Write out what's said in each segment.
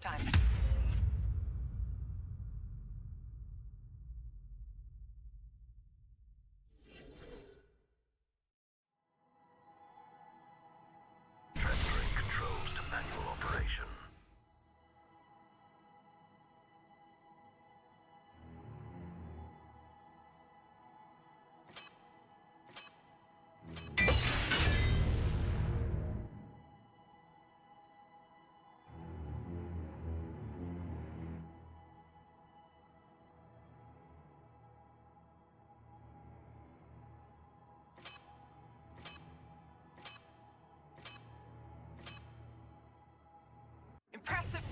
Transferring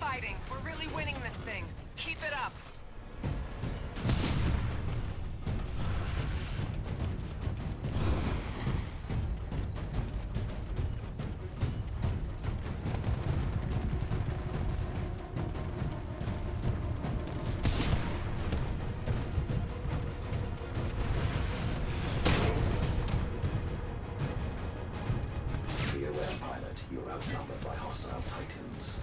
fighting. We're really winning this thing. Keep it up. Be aware, pilot, you're outnumbered by hostile titans.